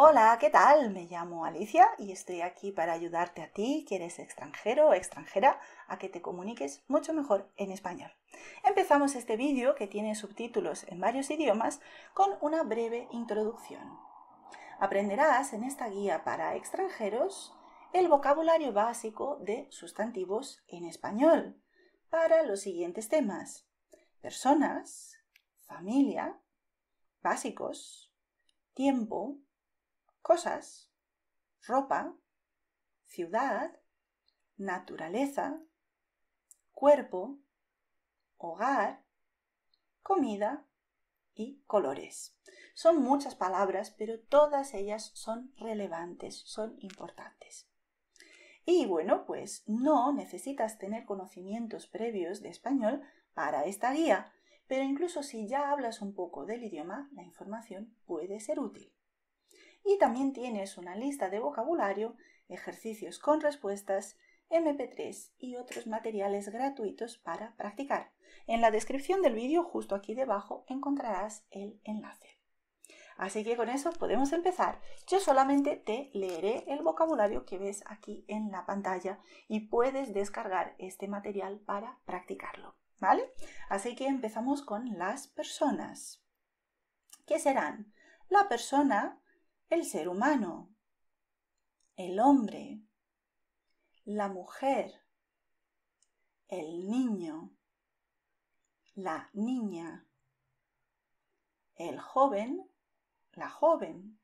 Hola, ¿qué tal? Me llamo Alicia y estoy aquí para ayudarte a ti, que eres extranjero o extranjera, a que te comuniques mucho mejor en español. Empezamos este vídeo, que tiene subtítulos en varios idiomas, con una breve introducción. Aprenderás en esta guía para extranjeros el vocabulario básico de sustantivos en español para los siguientes temas. Personas, familia, básicos, tiempo, cosas, ropa, ciudad, naturaleza, cuerpo, hogar, comida y colores. Son muchas palabras, pero todas ellas son relevantes, son importantes. Y bueno, pues no necesitas tener conocimientos previos de español para esta guía, pero incluso si ya hablas un poco del idioma, la información puede ser útil y también tienes una lista de vocabulario, ejercicios con respuestas, MP3 y otros materiales gratuitos para practicar. En la descripción del vídeo, justo aquí debajo, encontrarás el enlace. Así que con eso podemos empezar. Yo solamente te leeré el vocabulario que ves aquí en la pantalla y puedes descargar este material para practicarlo. ¿Vale? Así que empezamos con las personas. ¿Qué serán? La persona el ser humano, el hombre, la mujer, el niño, la niña, el joven, la joven,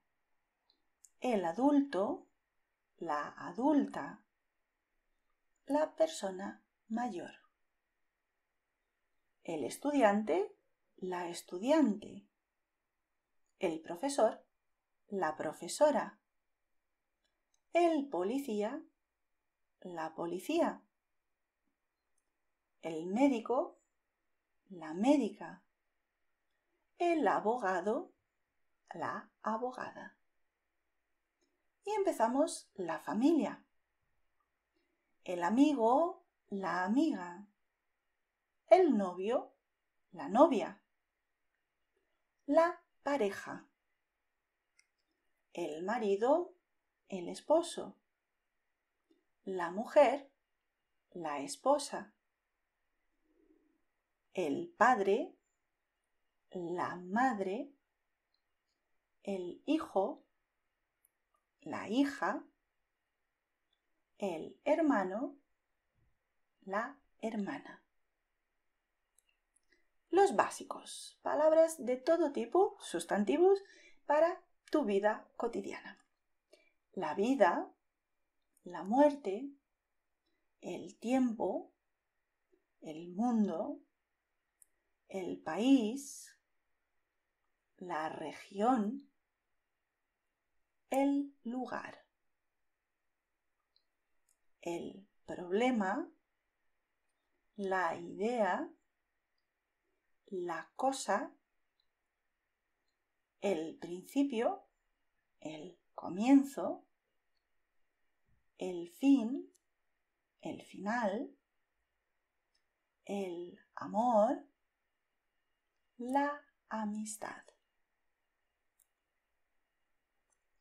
el adulto, la adulta, la persona mayor, el estudiante, la estudiante, el profesor, la profesora, el policía, la policía, el médico, la médica, el abogado, la abogada. Y empezamos la familia. El amigo, la amiga. El novio, la novia. La pareja el marido, el esposo, la mujer, la esposa, el padre, la madre, el hijo, la hija, el hermano, la hermana. Los básicos, palabras de todo tipo, sustantivos, para tu vida cotidiana. La vida, la muerte, el tiempo, el mundo, el país, la región, el lugar, el problema, la idea, la cosa, el principio, el comienzo, el fin, el final, el amor, la amistad,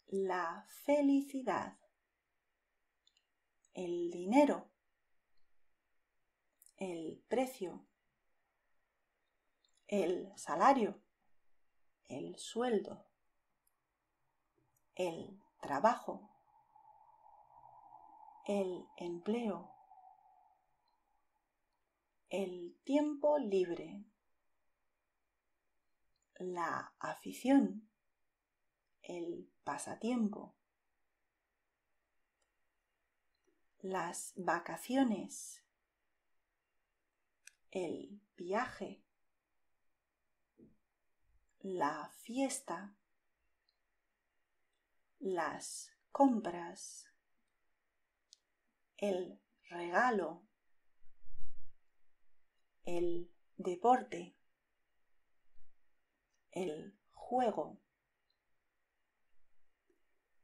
la felicidad, el dinero, el precio, el salario, el sueldo, el trabajo, el empleo, el tiempo libre, la afición, el pasatiempo, las vacaciones, el viaje, la fiesta, las compras, el regalo, el deporte, el juego,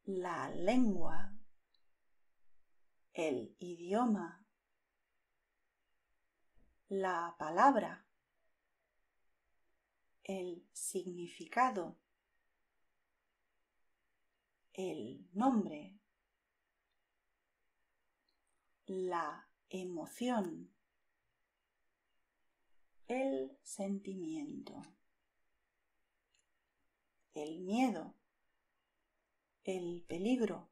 la lengua, el idioma, la palabra, el significado, el nombre, la emoción, el sentimiento, el miedo, el peligro,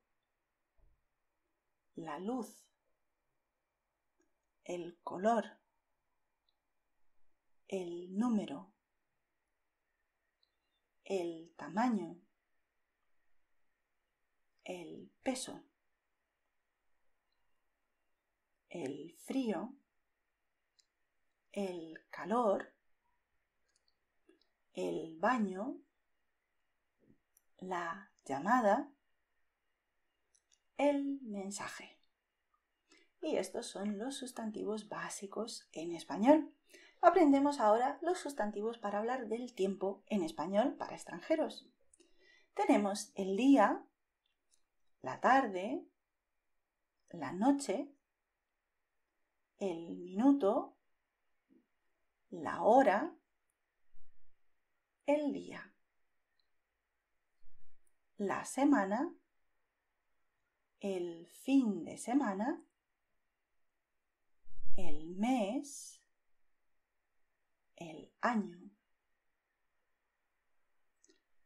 la luz, el color, el número, el tamaño, el peso, el frío, el calor, el baño, la llamada, el mensaje. Y estos son los sustantivos básicos en español. Aprendemos ahora los sustantivos para hablar del tiempo en español para extranjeros. Tenemos el día, la tarde, la noche, el minuto, la hora, el día, la semana, el fin de semana, el mes, el año.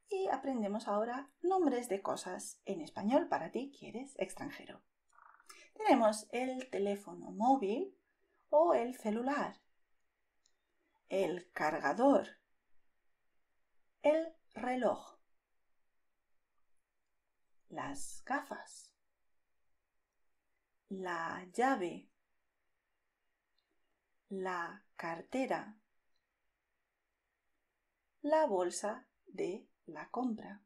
Y aprendemos ahora nombres de cosas en español para ti que eres extranjero. Tenemos el teléfono móvil o el celular, el cargador, el reloj, las gafas, la llave, la cartera, la bolsa de la compra,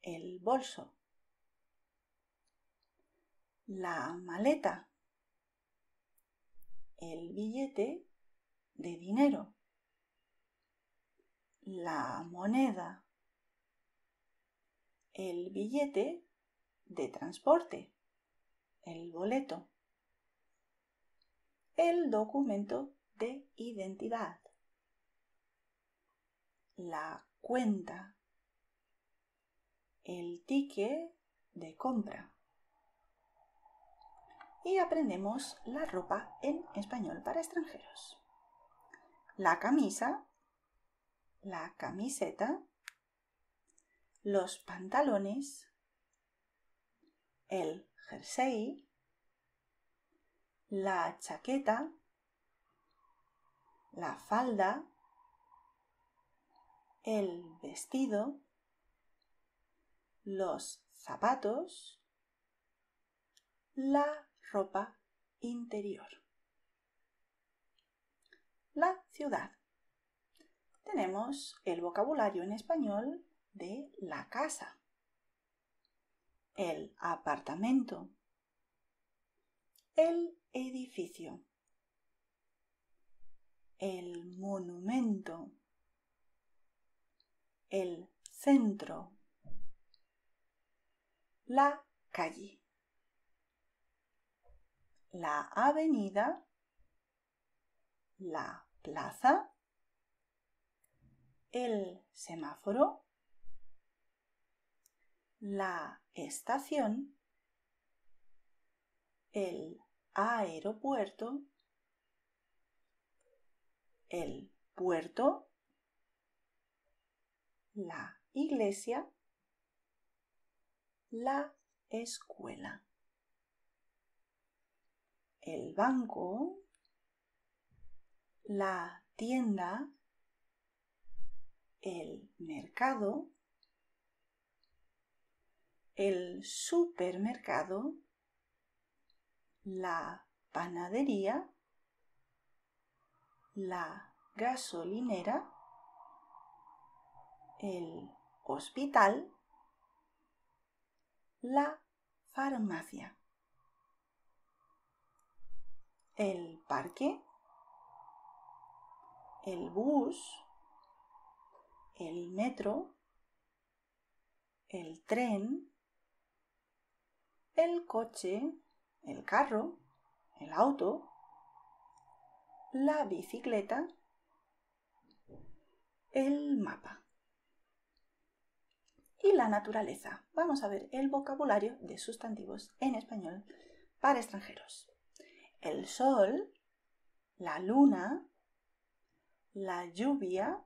el bolso, la maleta, el billete de dinero, la moneda, el billete de transporte, el boleto, el documento de identidad, la cuenta, el ticket de compra. Y aprendemos la ropa en español para extranjeros. La camisa, la camiseta, los pantalones, el jersey, la chaqueta, la falda, el vestido, los zapatos, la ropa interior. La ciudad. Tenemos el vocabulario en español de la casa, el apartamento, el edificio, el monumento, el centro, la calle, la avenida, la plaza, el semáforo, la estación, el aeropuerto, el puerto, la iglesia, la escuela, el banco, la tienda, el mercado, el supermercado, la panadería, la gasolinera, el hospital, la farmacia, el parque, el bus, el metro, el tren, el coche, el carro, el auto, la bicicleta, el mapa. Y la naturaleza. Vamos a ver el vocabulario de sustantivos en español para extranjeros. El sol, la luna, la lluvia,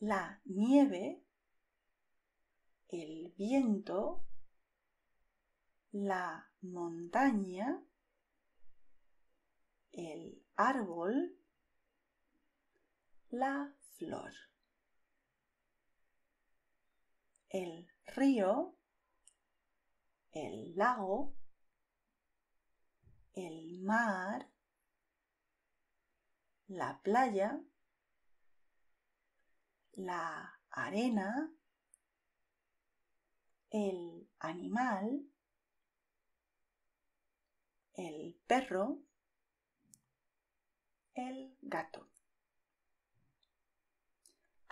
la nieve, el viento, la montaña, el árbol, la flor. El río, el lago, el mar, la playa, la arena, el animal, el perro, el gato.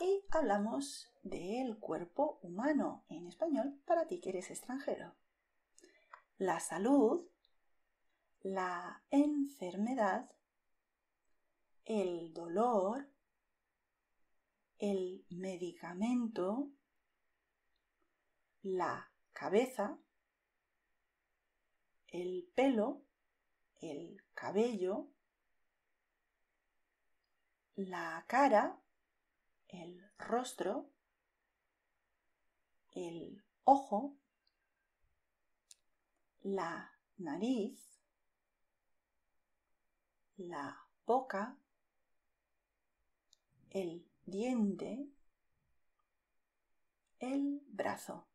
Y hablamos del cuerpo humano en español para ti que eres extranjero. La salud, la enfermedad, el dolor, el medicamento, la cabeza, el pelo, el cabello, la cara, el rostro, el ojo, la nariz, la boca, el diente, el brazo,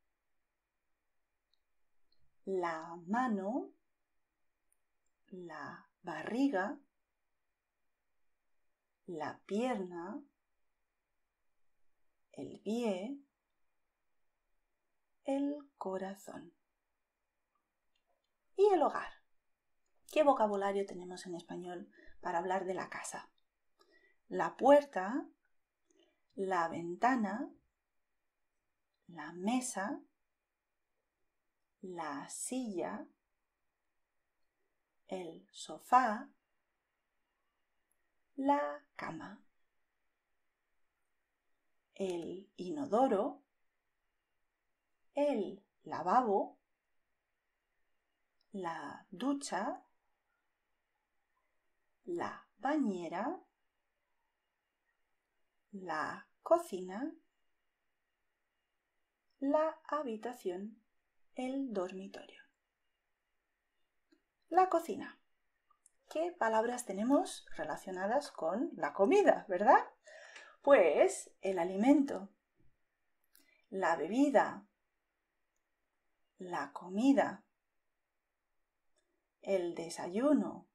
la mano, la barriga, la pierna, el pie, el corazón. Y el hogar. ¿Qué vocabulario tenemos en español para hablar de la casa? La puerta, la ventana, la mesa, la silla, el sofá, la cama, el inodoro, el lavabo, la ducha, la bañera, la cocina, la habitación, el dormitorio. La cocina. ¿Qué palabras tenemos relacionadas con la comida, verdad? Pues el alimento, la bebida, la comida, el desayuno,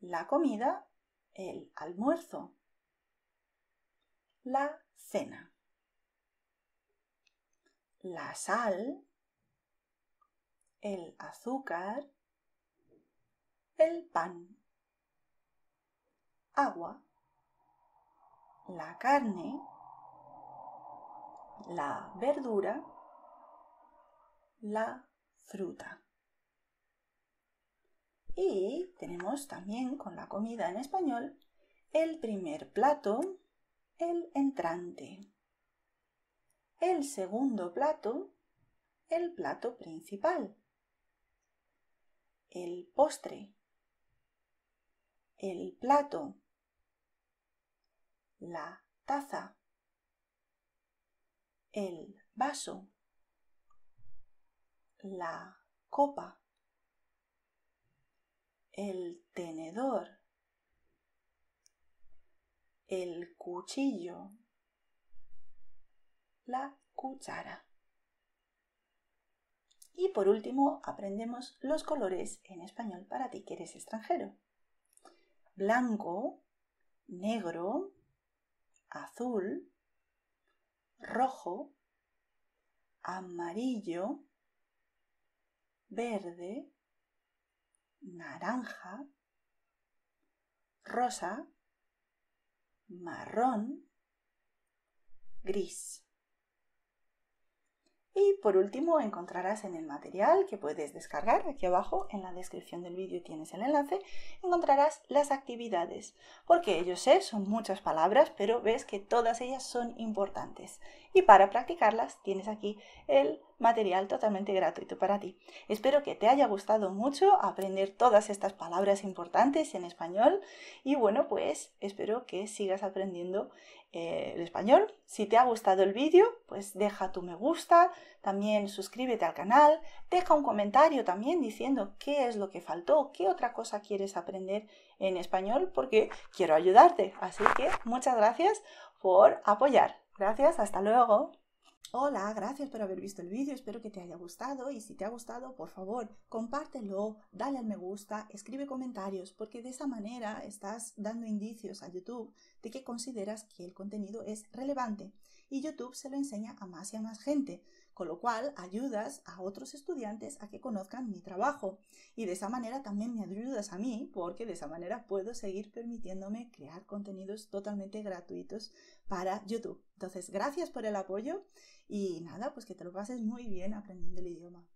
la comida, el almuerzo, la cena, la sal, el azúcar, el pan, agua, la carne, la verdura, la fruta. Y tenemos también con la comida en español el primer plato, el entrante. El segundo plato, el plato principal. El postre. El plato. La taza. El vaso la copa, el tenedor, el cuchillo, la cuchara. Y por último aprendemos los colores en español para ti que eres extranjero. Blanco, negro, azul, rojo, amarillo, verde, naranja, rosa, marrón, gris. Y por último encontrarás en el material que puedes descargar, aquí abajo en la descripción del vídeo tienes el enlace, encontrarás las actividades, porque yo sé, son muchas palabras, pero ves que todas ellas son importantes. Y para practicarlas tienes aquí el material totalmente gratuito para ti. Espero que te haya gustado mucho aprender todas estas palabras importantes en español y bueno, pues espero que sigas aprendiendo eh, el español. Si te ha gustado el vídeo, pues deja tu me gusta, también suscríbete al canal, deja un comentario también diciendo qué es lo que faltó, qué otra cosa quieres aprender en español, porque quiero ayudarte. Así que muchas gracias por apoyar. Gracias, hasta luego. Hola, gracias por haber visto el vídeo, espero que te haya gustado y si te ha gustado, por favor, compártelo, dale al me gusta, escribe comentarios, porque de esa manera estás dando indicios a YouTube de que consideras que el contenido es relevante y YouTube se lo enseña a más y a más gente con lo cual ayudas a otros estudiantes a que conozcan mi trabajo y de esa manera también me ayudas a mí porque de esa manera puedo seguir permitiéndome crear contenidos totalmente gratuitos para YouTube. Entonces, gracias por el apoyo y nada, pues que te lo pases muy bien aprendiendo el idioma.